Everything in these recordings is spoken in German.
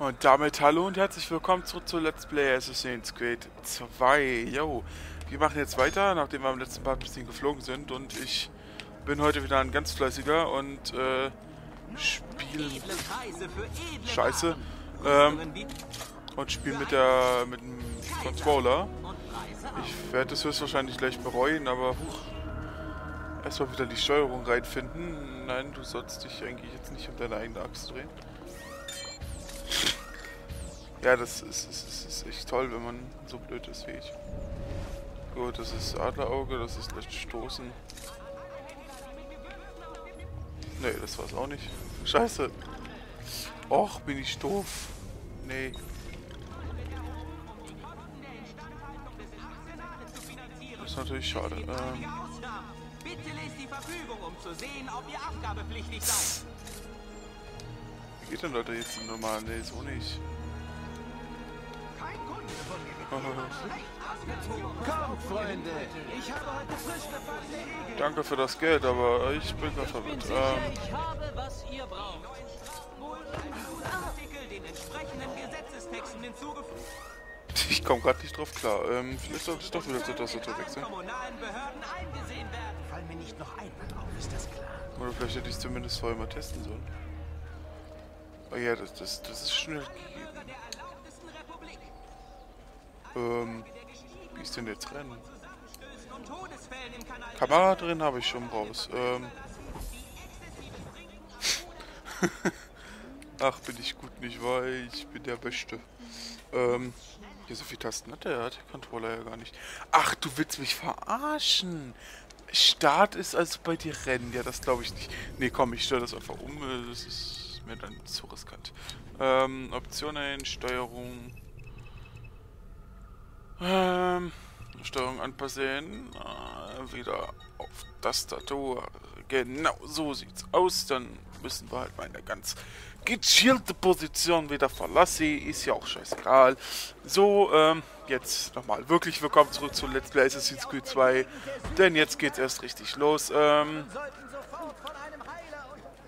Und damit hallo und herzlich willkommen zurück zu Let's Play Assassin's Creed 2. Yo, wir machen jetzt weiter, nachdem wir am letzten Part ein bisschen geflogen sind. Und ich bin heute wieder ein ganz fleißiger und äh, spiele Scheiße. Ähm, und spiele mit der mit dem Controller. Ich werde es höchstwahrscheinlich gleich bereuen, aber erstmal wieder die Steuerung reinfinden. Nein, du sollst dich eigentlich jetzt nicht um deine eigene Axt drehen. Ja, das ist, ist, ist, echt toll, wenn man so blöd ist wie ich. Gut, das ist Adlerauge, das ist leicht stoßen. Nee, das war's auch nicht. Scheiße. Och, bin ich doof. Nee. Das ist natürlich schade. Ähm. Wie geht denn Leute jetzt normal? Nee, so nicht. Danke für das Geld, aber ich bin gerade verwirrt. Ähm, ich habe, was ihr braucht. Ich komme gerade nicht drauf klar. Ähm, vielleicht sollte ich doch wieder zur Tastatur wechseln. Oder vielleicht hätte ich es zumindest vorher mal testen sollen. Oh ja, das, das, das ist schnell gegeben. Ähm, wie ist denn jetzt Rennen? Kamera drin habe ich schon raus. Ähm. Ach, bin ich gut nicht wahr? Ich bin der Beste. Ähm, hier so viele Tasten hat der, hat der Controller ja gar nicht. Ach, du willst mich verarschen. Start ist also bei dir Rennen. Ja, das glaube ich nicht. Nee, komm, ich stelle das einfach um. Das ist mir dann zu riskant. Ähm, Optionen, Steuerung. Ähm, Steuerung anpassen. Äh, wieder auf Tastatur. Genau, so sieht's aus. Dann müssen wir halt mal eine ganz gechillte Position wieder verlassen. Ist ja auch scheißegal. So, ähm, jetzt nochmal wirklich willkommen zurück zu Let's Play Assassin's Creed 2. Denn jetzt geht's erst richtig los. Ähm,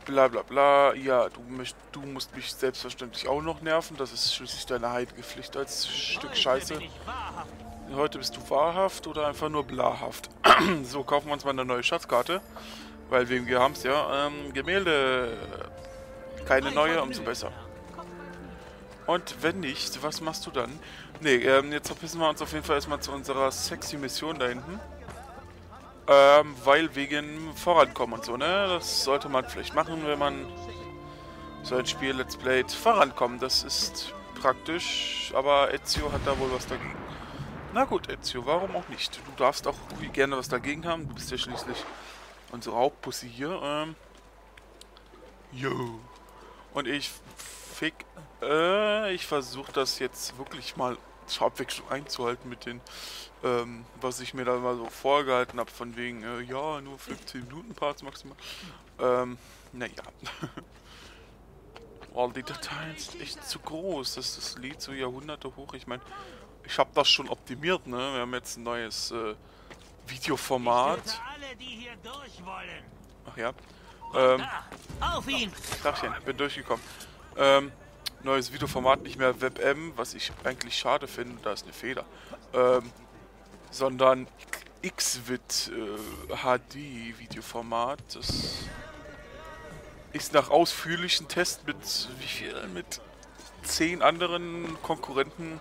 bla bla bla. Ja, du, möcht, du musst mich selbstverständlich auch noch nerven. Das ist schließlich deine heilige Pflicht als Stück Scheiße. Heute bist du wahrhaft oder einfach nur blahaft. so, kaufen wir uns mal eine neue Schatzkarte. Weil wir, wir haben es ja. Ähm, Gemälde. Keine neue, umso besser. Und wenn nicht, was machst du dann? Ne, ähm, jetzt verpissen wir uns auf jeden Fall erstmal zu unserer sexy Mission da hinten. Ähm, weil wegen Vorankommen und so, ne? Das sollte man vielleicht machen, wenn man so ein Spiel Let's Playt vorankommen. Das ist praktisch, aber Ezio hat da wohl was dagegen. Na gut, Ezio, warum auch nicht? Du darfst auch gerne was dagegen haben. Du bist ja schließlich unsere Hauptpussy hier. Ähm, yo. Und ich fick, äh, ich versuche das jetzt wirklich mal zur Abwechslung einzuhalten mit den ähm, was ich mir da mal so vorgehalten habe, von wegen, äh, ja, nur 15 Minuten Parts maximal. Ähm, naja. oh, die Dateien sind echt zu groß. Das, das Lied so Jahrhunderte hoch. Ich meine, ich habe das schon optimiert, ne? Wir haben jetzt ein neues äh, Videoformat. Ach ja. Ähm, Auf ihn! Dachchen, bin durchgekommen. Ähm, neues Videoformat, nicht mehr WebM, was ich eigentlich schade finde, da ist eine Fehler. Ähm, sondern Xvid äh, HD Videoformat. Das ist nach ausführlichen Tests mit wie viel? Mit zehn anderen Konkurrenten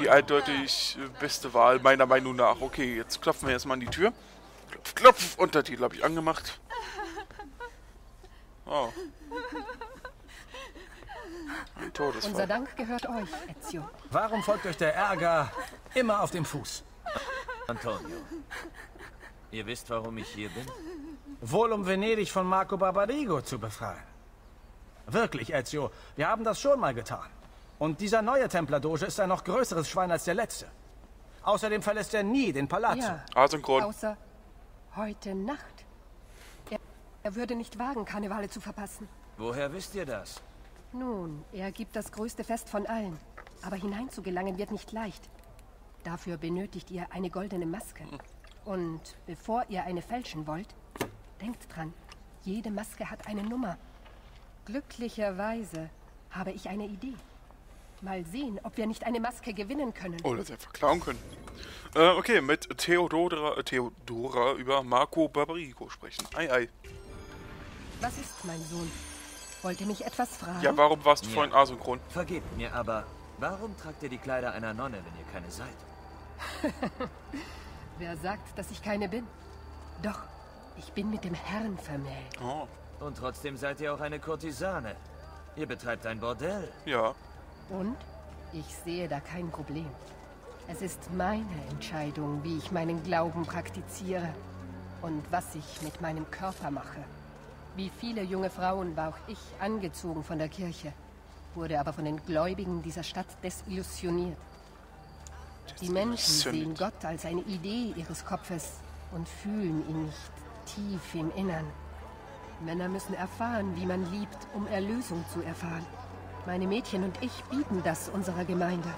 die eindeutig äh, beste Wahl meiner Meinung nach. Okay, jetzt klopfen wir erstmal an die Tür. Klopf, klopf. Untertitel habe ich angemacht. Oh. Ein Todesfall. Unser Dank gehört euch, Ezio. Warum folgt euch der Ärger immer auf dem Fuß? Antonio, ihr wisst, warum ich hier bin? Wohl um Venedig von Marco Barbarigo zu befreien. Wirklich, Ezio, wir haben das schon mal getan. Und dieser neue Templerdoge ist ein noch größeres Schwein als der letzte. Außerdem verlässt er nie den Palazzo. Ja, Asynchron. außer heute Nacht. Er, er würde nicht wagen, Karnevale zu verpassen. Woher wisst ihr das? Nun, er gibt das größte Fest von allen. Aber hineinzugelangen wird nicht leicht. Dafür benötigt ihr eine goldene Maske. Und bevor ihr eine fälschen wollt, denkt dran, jede Maske hat eine Nummer. Glücklicherweise habe ich eine Idee. Mal sehen, ob wir nicht eine Maske gewinnen können. Oh, das einfach klauen können. Äh, okay, mit Theodora, äh, Theodora über Marco Barbarigo sprechen. Ei, ei. Was ist mein Sohn? Wollte mich etwas fragen? Ja, warum warst du Ja. vorhin asynchron? Vergebt mir, aber warum tragt ihr die Kleider einer Nonne, wenn ihr keine seid? Wer sagt, dass ich keine bin? Doch, ich bin mit dem Herrn vermählt. Oh, Und trotzdem seid ihr auch eine Kurtisane. Ihr betreibt ein Bordell. ja. Und? Ich sehe da kein Problem. Es ist meine Entscheidung, wie ich meinen Glauben praktiziere und was ich mit meinem Körper mache. Wie viele junge Frauen war auch ich angezogen von der Kirche, wurde aber von den Gläubigen dieser Stadt desillusioniert. Die Menschen sehen Gott als eine Idee ihres Kopfes und fühlen ihn nicht tief im Innern. Männer müssen erfahren, wie man liebt, um Erlösung zu erfahren. Meine Mädchen und ich bieten das unserer Gemeinde.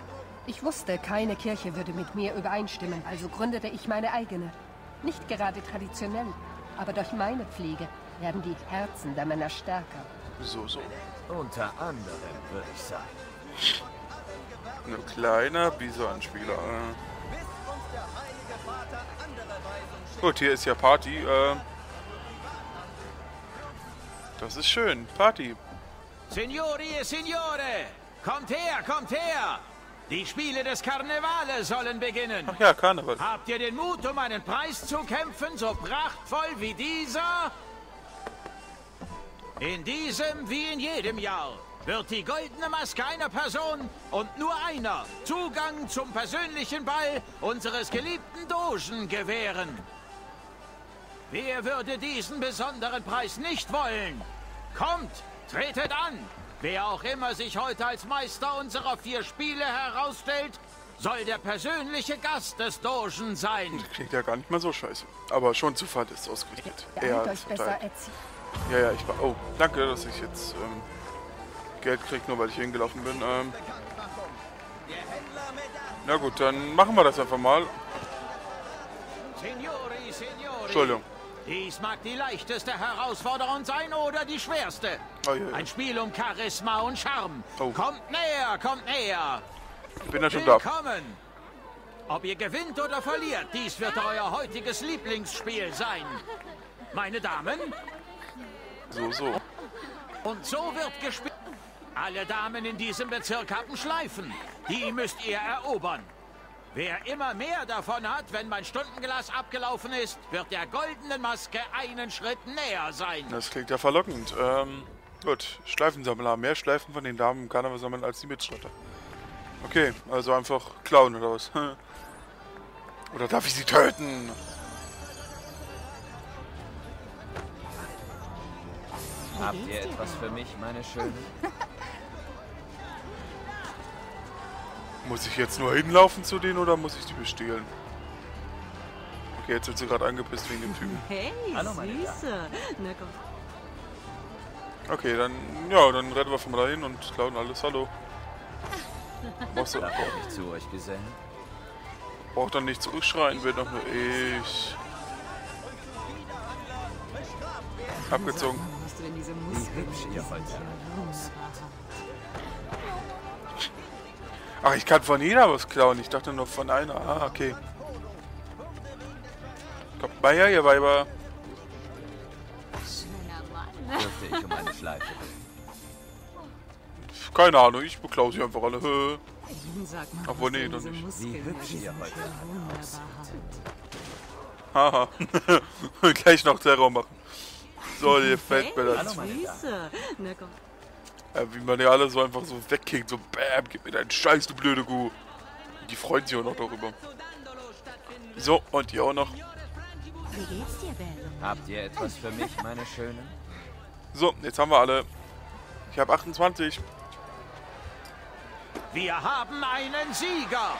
Ich wusste, keine Kirche würde mit mir übereinstimmen, also gründete ich meine eigene. Nicht gerade traditionell, aber durch meine Pflege werden die Herzen der Männer stärker. So, so. Unter anderem, würde ich sagen. Ein kleiner Bisa-Anspieler. Äh. Gut, hier ist ja Party. Äh. Das ist schön. Party. Signori e Signore, kommt her, kommt her! Die Spiele des Karnevale sollen beginnen. Ach ja, Karneval. Habt ihr den Mut, um einen Preis zu kämpfen, so prachtvoll wie dieser? In diesem wie in jedem Jahr wird die goldene Maske einer Person und nur einer Zugang zum persönlichen Ball unseres geliebten Dogen gewähren. Wer würde diesen besonderen Preis nicht wollen? Kommt, tretet an! Wer auch immer sich heute als Meister unserer vier Spiele herausstellt, soll der persönliche Gast des Dogen sein. Klingt ja gar nicht mal so scheiße. Aber schon zu ist ausgerichtet. Eher euch besser, total. Ja, ja, ich war. Oh, danke, dass ich jetzt ähm, Geld krieg, nur weil ich hingelaufen bin. Ähm, na gut, dann machen wir das einfach mal. Signori, Signori. Entschuldigung. Dies mag die leichteste Herausforderung sein oder die schwerste. Oh, ja. Ein Spiel um Charisma und Charme. Oh. Kommt näher, kommt näher. Ich bin ja schon da. Willkommen. Ob ihr gewinnt oder verliert, dies wird euer heutiges Lieblingsspiel sein. Meine Damen, So, so. und so wird gespielt. Alle Damen in diesem Bezirk haben Schleifen. Die müsst ihr erobern. Wer immer mehr davon hat, wenn mein Stundenglas abgelaufen ist, wird der goldenen Maske einen Schritt näher sein. Das klingt ja verlockend. Ähm, gut. Schleifensammler. Mehr Schleifen von den Damen im Karneval sammeln als die Mitstreiter. Okay, also einfach klauen oder was? oder darf ich sie töten? Habt ihr etwas für mich, meine Schöne? Muss ich jetzt nur hinlaufen zu denen oder muss ich die bestehlen? Okay, jetzt sind sie gerade angepisst wegen dem Typen. Hey, Hallo, meine Süße. Na komm. Okay, dann, ja, dann rennen wir einfach mal dahin und klauen alles. Hallo. Brauchst du, Darf ich zu euch gesellen? braucht dann nicht zurückschreien, wird doch nur ich. Abgezogen. Denn diese Wie Muskeln? hübsch ihr heute aussieht. Ach, ich kann von jeder was klauen. Ich dachte nur von einer. Ah, okay. Kommt mal her, ihr Weiber. Schöner Mann. Dürfte ich um eine Schleife bitten? Keine Ahnung, ich beklau sie einfach alle. Hö. Obwohl, nee, doch diese nicht. Wie hübsch ihr heute wunderbar. Haha. Gleich noch Terror machen. So, meine Süße. Na komm. Ja, wie man die alle so einfach so wegkickt. So, bam, gib mir deinen Scheiß, du blöde Kuh. Die freuen sich auch noch darüber. So, und ihr auch noch. Wie geht's dir, Belle? Habt ihr etwas für mich, meine Schönen? So, jetzt haben wir alle. Ich habe 28. Wir haben einen Sieger.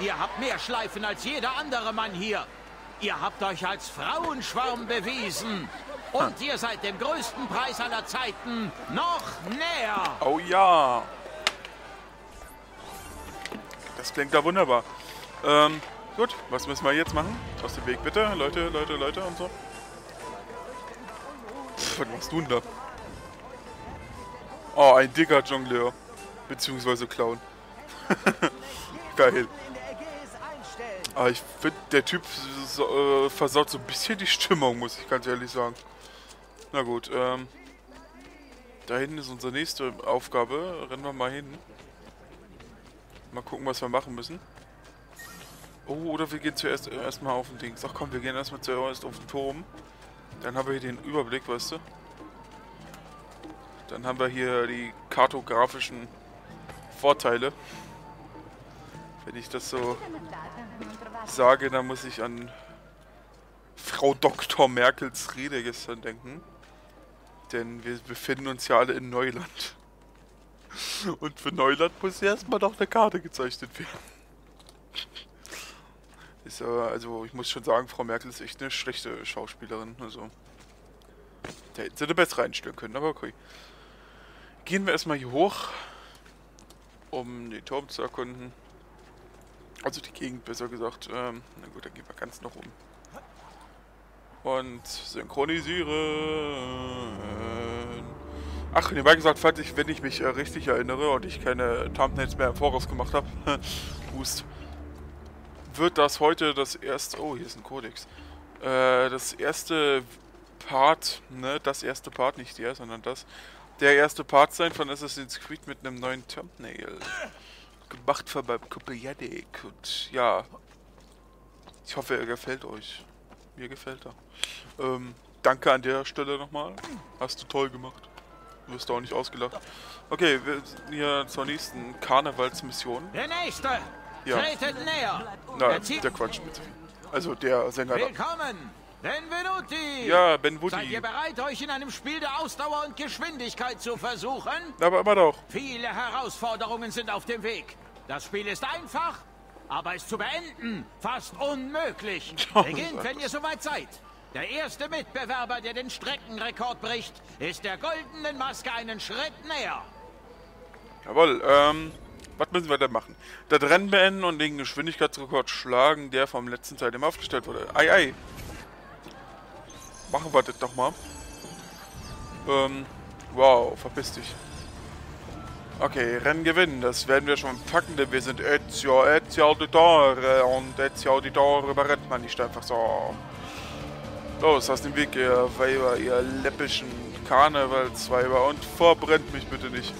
Ihr habt mehr Schleifen als jeder andere Mann hier. Ihr habt euch als Frauenschwarm bewiesen. Und ihr seid dem größten Preis aller Zeiten noch näher. Oh ja. Das klingt da wunderbar. Ähm, gut, was müssen wir jetzt machen? Aus dem Weg bitte, Leute, Leute, Leute und so. Pff, was machst du denn da? Oh, ein dicker Jongleur. Beziehungsweise Clown. Geil. Aber ich finde, der Typ äh, versaut so ein bisschen die Stimmung, muss ich ganz ehrlich sagen. Na gut, ähm... Da hinten ist unsere nächste Aufgabe. Rennen wir mal hin. Mal gucken, was wir machen müssen. Oh, oder wir gehen zuerst äh, erstmal auf den Ding. Sag komm, wir gehen erstmal zuerst auf den Turm. Dann haben wir hier den Überblick, weißt du. Dann haben wir hier die kartografischen Vorteile. Wenn ich das so sage, dann muss ich an Frau Dr. Merkels Rede gestern denken. Denn wir befinden uns ja alle in Neuland. Und für Neuland muss erstmal noch eine Karte gezeichnet werden. Ist, äh, also ich muss schon sagen, Frau Merkel ist echt eine schlechte Schauspielerin. Also da hätten sie eine bessere einstellen können, aber okay. Gehen wir erstmal hier hoch, um den Turm zu erkunden. Also die Gegend, besser gesagt. Ähm, na gut, dann gehen wir ganz noch um. Und synchronisieren. Ach, nebenbei gesagt, falls ich, wenn ich mich äh, richtig erinnere und ich keine Thumbnails mehr im Voraus gemacht habe, Boost, wird das heute das erste, oh, hier ist ein Kodex, äh, das erste Part, ne, das erste Part, nicht der, sondern das, der erste Part sein von Assassin's Creed mit einem neuen Thumbnail. Gemacht von beim Kupiadik und ja, ich hoffe, er gefällt euch. Mir gefällt er. Ähm, danke an der Stelle nochmal. Hast du toll gemacht. Du wirst auch nicht ausgelacht. Okay, wir sind hier zur nächsten Karnevalsmission. Der Nächste! Ja. Tretet näher! Erzählt- der Quatsch bitte. Also der Sänger. Willkommen! Benvenuti! Ja, Ben Seid ihr bereit, euch in einem Spiel der Ausdauer und Geschwindigkeit zu versuchen? Aber immer doch. Viele Herausforderungen sind auf dem Weg. Das Spiel ist einfach, aber es zu beenden fast unmöglich. Oh, Beginnt, wenn ihr soweit seid. Der erste Mitbewerber, der den Streckenrekord bricht, ist der goldenen Maske einen Schritt näher. Jawohl, ähm, was müssen wir denn machen? Das Rennen beenden und den Geschwindigkeitsrekord schlagen, der vom letzten Teil immer aufgestellt wurde. Ei, ei. Machen wir das doch mal. Ähm, wow, verpiss dich. Okay, Rennen gewinnen, das werden wir schon packen, denn wir sind Ezio, Ezio Auditore und Ezio Auditore überrennt man nicht einfach so. Los, aus dem Weg, ihr Weiber, ihr läppischen Karnevalsweiber und verbrennt mich bitte nicht.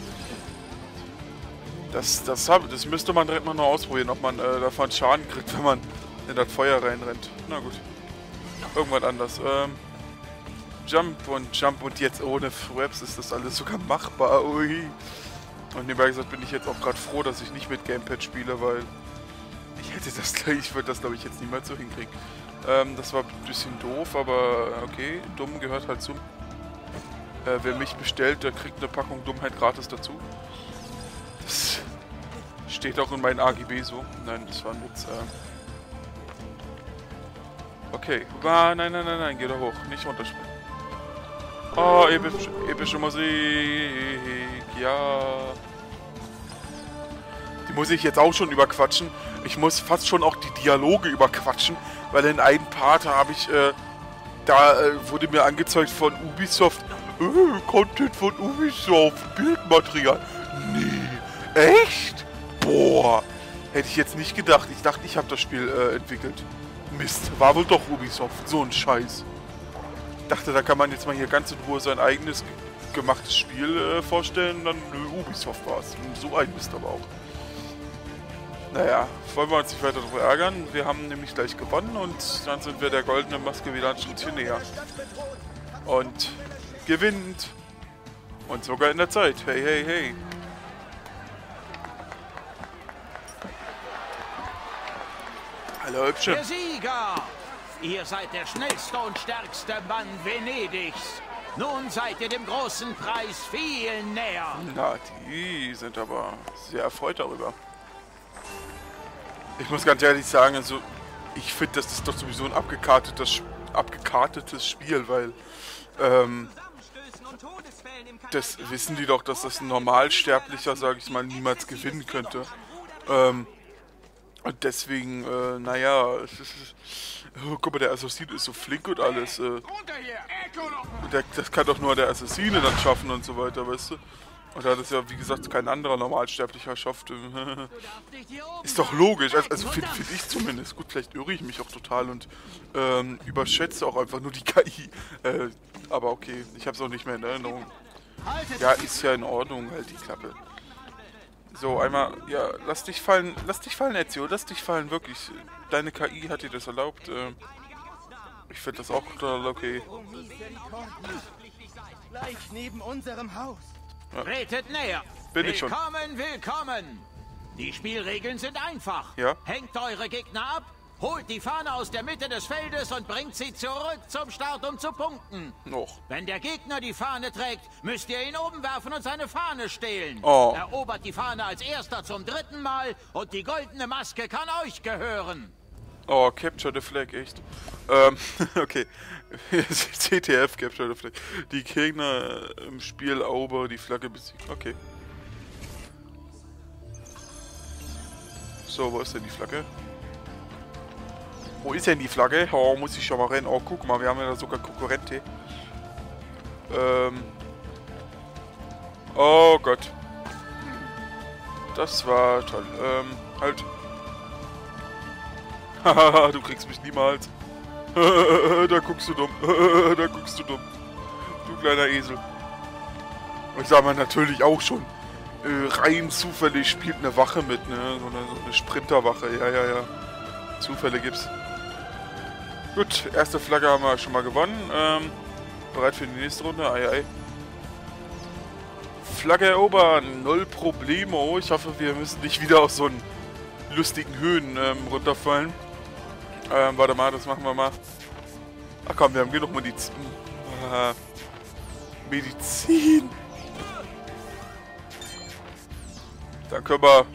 Das, das, hab, das müsste man direkt mal noch ausprobieren, ob man äh, davon Schaden kriegt, wenn man in das Feuer reinrennt. Na gut. Irgendwas anders. Ähm, Jump und Jump und jetzt ohne Fraps ist das alles sogar machbar. Ui. Und nebenbei gesagt bin ich jetzt auch gerade froh, dass ich nicht mit Gamepad spiele, weil ich hätte das gleich, ich würde das glaube ich jetzt niemals so hinkriegen. Ähm, das war ein bisschen doof, aber okay, dumm gehört halt zu. Äh, wer mich bestellt, der kriegt eine Packung Dummheit gratis dazu. Das steht auch in meinen AGB so. Nein, das war ein Witz. Äh. Okay. Ah, nein, nein, nein, nein, geh da hoch. Nicht runterspringen. Oh, episch, epische Musik. Ja. Die muss ich jetzt auch schon überquatschen. Ich muss fast schon auch die Dialoge überquatschen, weil in einem Part habe ich, äh, da äh, wurde mir angezeigt von Ubisoft, äh, Content von Ubisoft, Bildmaterial. Nee, echt? Boah, hätte ich jetzt nicht gedacht. Ich dachte, ich habe das Spiel äh, entwickelt. Mist, war wohl doch Ubisoft. So ein Scheiß. Dachte, da kann man jetzt mal hier ganz in Ruhe sein eigenes ge- gemachtes Spiel äh, vorstellen. Dann Ubisoft war es. So ein Mist aber auch. Naja, wollen wir uns nicht weiter darüber ärgern. Wir haben nämlich gleich gewonnen und dann sind wir der goldenen Maske wieder ein Stückchen näher. Und gewinnt. Und sogar in der Zeit. Hey, hey, hey. Hallo, Hübsche. Der Sieger! Ihr seid der schnellste und stärkste Mann Venedigs. Nun seid ihr dem großen Preis viel näher. Na, die sind aber sehr erfreut darüber. Ich muss ganz ehrlich sagen, also ich finde, das ist doch sowieso ein abgekartetes, abgekartetes Spiel, weil ähm, das wissen die doch, dass das ein Normalsterblicher, sage ich mal, niemals gewinnen könnte. Ähm, und deswegen, äh, naja, es ist, oh, guck mal, der Assassin ist so flink und alles. Äh, der, das kann doch nur der Assassine dann schaffen und so weiter, weißt du? Oder das ja, wie gesagt, kein anderer Normalsterblicher schafft. Ist doch logisch, also, also finde find ich zumindest. Gut, vielleicht irre ich mich auch total und ähm, überschätze auch einfach nur die KI. Äh, aber okay, ich habe es auch nicht mehr in Erinnerung. Ja, ist ja in Ordnung, halt die Klappe. So, einmal, ja, lass dich fallen, lass dich fallen, Ezio, lass dich fallen, wirklich. Deine KI hat dir das erlaubt. Äh, ich finde das auch total okay. Gleich neben unserem Haus. Ja. Tretet näher. Bin ich schon. Willkommen, willkommen. Die Spielregeln sind einfach. Ja. Hängt eure Gegner ab, holt die Fahne aus der Mitte des Feldes und bringt sie zurück zum Start, um zu punkten. Noch. Wenn der Gegner die Fahne trägt, müsst ihr ihn oben werfen und seine Fahne stehlen. Oh. Erobert die Fahne als erster zum dritten Mal und die goldene Maske kann euch gehören. Oh, Capture the Flag, echt. Ähm, okay. CTF, Capture the Flag. Die Gegner im Spiel Auber die Flagge besiegen. Okay. So, wo ist denn die Flagge? Wo ist denn die Flagge? Oh, muss ich schon mal rennen. Oh, guck mal, wir haben ja sogar Konkurrente. Ähm. Oh Gott. Das war toll. Ähm, halt. Hahaha, du kriegst mich niemals. da guckst du dumm. da guckst du dumm. Du kleiner Esel. Ich sag mal natürlich auch schon. Äh, rein zufällig spielt eine Wache mit, ne? So eine, so eine Sprinterwache. Ja, ja, ja. Zufälle gibt's. Gut, erste Flagge haben wir schon mal gewonnen. Ähm, bereit für die nächste Runde? Ei, ei. Flagge erobern. Null Problemo. Ich hoffe, wir müssen nicht wieder auf so einen lustigen Höhen ähm, runterfallen. Ähm, warte mal, das machen wir mal. Ach komm, wir haben genug Medizin. Äh, Medizin. Dann können wir,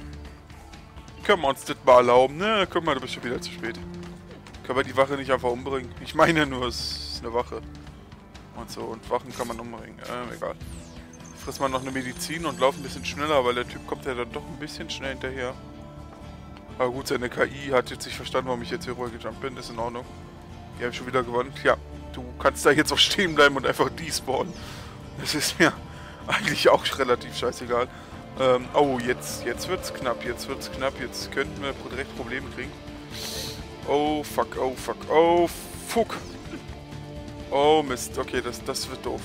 können wir uns das mal erlauben, ne? Guck mal, du bist schon wieder zu spät. Können wir die Wache nicht einfach umbringen? Ich meine nur, es ist eine Wache. Und so, und Wachen kann man umbringen. Ähm, egal. Friss mal noch eine Medizin und lauf ein bisschen schneller, weil der Typ kommt ja dann doch ein bisschen schnell hinterher. Aber gut, seine KI hat jetzt nicht verstanden, warum ich jetzt hier rübergejumpt bin. Ist in Ordnung. Die haben schon wieder gewonnen. Ja, du kannst da jetzt auch stehen bleiben und einfach despawnen. Das ist mir eigentlich auch relativ scheißegal. Ähm, oh, jetzt, jetzt wird's knapp, jetzt wird's knapp, jetzt könnten wir direkt Probleme kriegen. Oh, fuck, oh, fuck, oh, fuck. Oh, Mist, okay, das, das wird doof.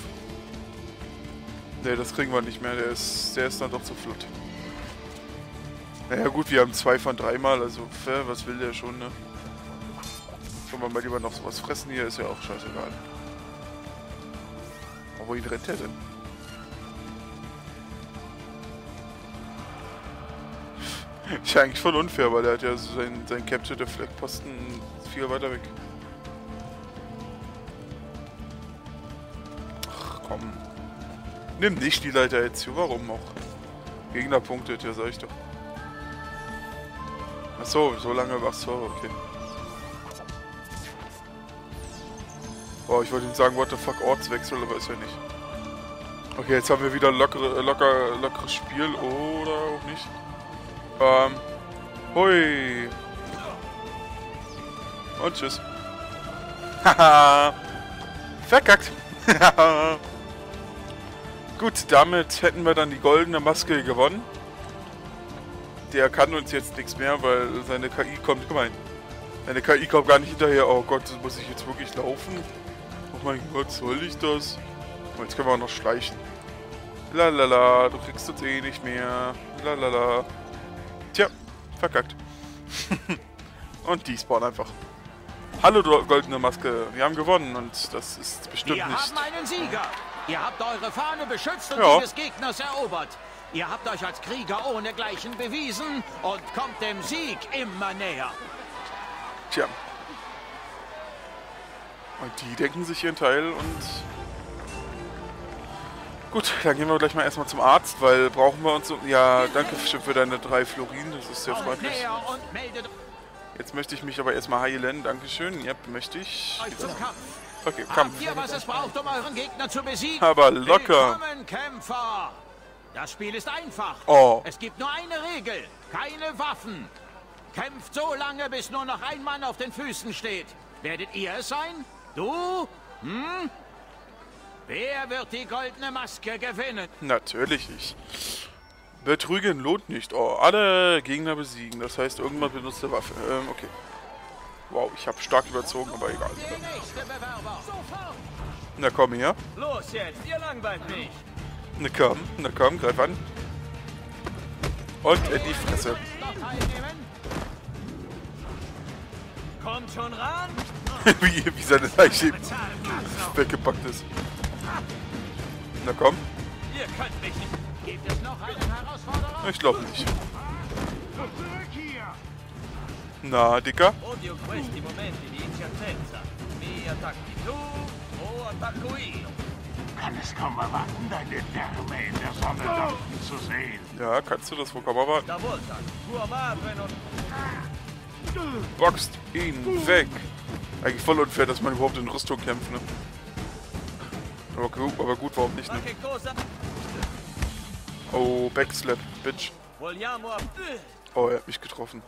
Ne, das kriegen wir nicht mehr, der ist, der ist dann doch zu flott. Naja gut, wir haben zwei von dreimal, also was will der schon, ne? Können wir mal lieber noch sowas fressen hier, ist ja auch scheißegal. Aber wohin rennt der denn? Ist ja eigentlich voll unfair, weil der hat ja sein, sein Capture the Flag Posten viel weiter weg. Ach komm. Nimm nicht die Leiter jetzt hier, warum auch? Gegner punktet, ja sag ich doch. Achso, so lange war's so, okay. Boah, ich wollte ihm sagen, what the fuck, Ortswechsel, aber ist ja nicht. Okay, jetzt haben wir wieder lockere, locker, lockeres Spiel, oder auch nicht. Ähm, hui. Und tschüss. Haha. Verkackt. Gut, damit hätten wir dann die goldene Maske gewonnen. Der kann uns jetzt nichts mehr, weil seine KI kommt immerhin. Seine KI kommt gar nicht hinterher. Oh Gott, muss ich jetzt wirklich laufen? Oh mein Gott, soll ich das? Oh, jetzt können wir auch noch schleichen. Lalala, du kriegst uns eh nicht mehr. Lalala. Verkackt. und die spawnen einfach. Hallo, goldene Maske. Wir haben gewonnen und das ist bestimmt Wir nicht... haben einen Sieger. Ihr habt eure Fahne beschützt und Ja. die des Gegners erobert. Ihr habt euch als Krieger ohnegleichen bewiesen und kommt dem Sieg immer näher. Tja. Und die denken sich ihren Teil und... Gut, dann gehen wir gleich mal erstmal zum Arzt, weil brauchen wir uns... so- Ja, danke für für deine drei Florin, das ist sehr freundlich. Jetzt möchte ich mich aber erstmal heilen, Dankeschön. Ja, möchte ich. Okay, Kampf. ihr, was es braucht, um euren Gegner zu besiegen? Aber locker. Das Spiel ist einfach. Oh. Es gibt nur eine Regel. Keine Waffen. Kämpft so lange, bis nur noch ein Mann auf den Füßen steht. Werdet ihr es sein? Du? Hm? Wer wird die goldene Maske gewinnen? Natürlich ich. Betrügen lohnt nicht. Oh, alle Gegner besiegen. Das heißt, irgendwann benutzt er Waffe. Ähm, okay. Wow, ich habe stark überzogen, aber egal. Der. Na komm her. Los jetzt, ihr langweilt mich. Na komm, na komm, greif an. Und in die Fresse. Kommt schon ran. wie, wie seine Leiche weggepackt ist. Na komm. Ihr könnt mich nicht. Gibt es noch einen Herausforderer? Ich glaube nicht. Na, Dicker? Odio questi momenti di incertezza. Mi attacchi tu o attacco io. Kann es kaum erwarten, deine Därme in der Sonne dampfen zu sehen. Ja, kannst du das wohl kaum erwarten. Boxt ihn weg. Eigentlich voll unfair, dass man überhaupt in Rüstung kämpft, ne? Aber gut, aber gut warum nicht, ne? Oh, Backslap, Bitch. Oh, er hat mich getroffen.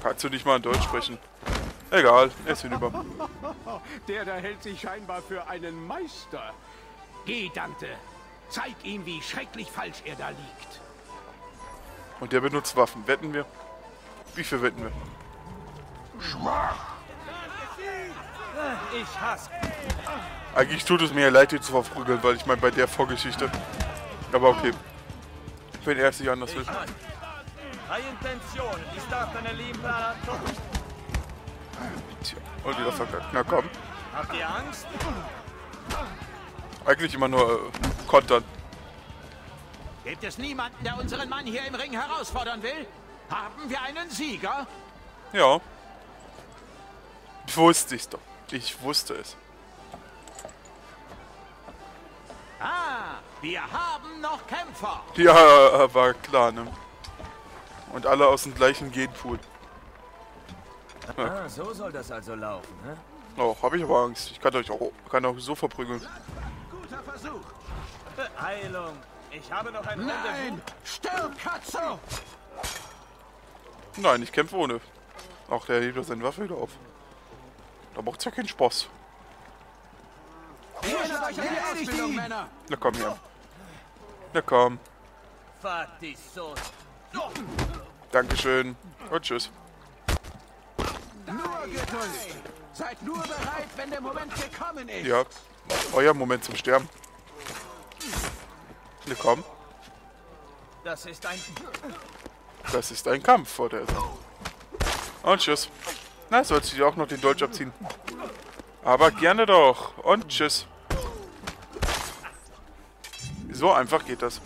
Kannst du nicht mal in Deutsch sprechen? Egal, er ist hinüber. Der da hält sich scheinbar für einen Meister. Geh, Dante. Zeig ihm, wie schrecklich falsch er da liegt. Und der benutzt Waffen. Wetten wir? Wie viel wetten wir? Ich hasse... Eigentlich tut es mir ja leid, ihn zu verprügeln, weil ich meine, bei der Vorgeschichte. Aber okay. Wenn er es nicht anders will. Ich und wieder verkackt. Na komm. Habt ihr Angst? Eigentlich immer nur äh, kontern. Gibt es niemanden, der unseren Mann hier im Ring herausfordern will? Haben wir einen Sieger? Ja. Wusste ich's doch. Ich wusste es. Ah, wir haben noch Kämpfer. Ja, war klar, ne? Und alle aus dem gleichen Genpool. Ah, so soll das also laufen, ne? Oh, hab ich aber Angst. Ich kann euch auch, kann auch so verprügeln. Guter Versuch. Beeilung. Ich habe noch ein Nein, stirb, Katzo. Nein, ich kämpfe ohne. Ach, der hebt doch seine Waffe wieder auf. Da macht's ja keinen Spaß. Na komm her. Na komm. Dankeschön. Und tschüss. Seid nur bereit, wenn der Moment gekommen ist. Ja. Euer Moment zum Sterben. Na komm. Das ist ein... Das ist ein Kampf, er sagen. Und tschüss. Na, sollst du dir auch noch den Dolch abziehen? Aber gerne doch. Und tschüss. So einfach geht das.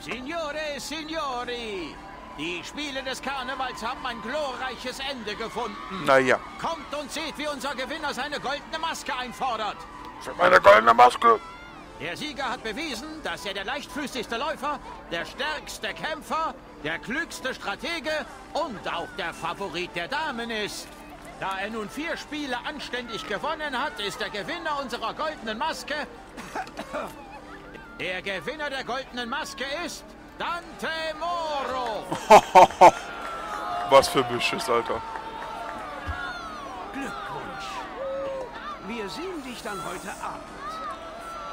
Signore, Signori. Die Spiele des Karnevals haben ein glorreiches Ende gefunden. Naja. Kommt und seht, wie unser Gewinner seine goldene Maske einfordert. Für meine goldene Maske. Der Sieger hat bewiesen, dass er der leichtfüßigste Läufer, der stärkste Kämpfer, der klügste Stratege und auch der Favorit der Damen ist. Da er nun vier Spiele anständig gewonnen hat, ist der Gewinner unserer goldenen Maske... Der Gewinner der goldenen Maske ist Dante Moro. Was für Beschiss, Alter. Glückwunsch. Wir sehen dich dann heute Abend.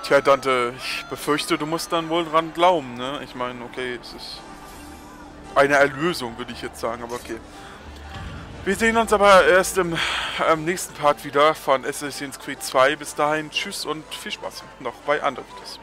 Tja, Dante, ich befürchte, du musst dann wohl dran glauben, ne? Ich meine, okay, es ist eine Erlösung, würde ich jetzt sagen, aber okay. Wir sehen uns aber erst im, im nächsten Part wieder von Assassin's Creed 2. Bis dahin, tschüss und viel Spaß noch bei Undervitas.